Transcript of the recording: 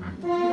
Mm-hmm.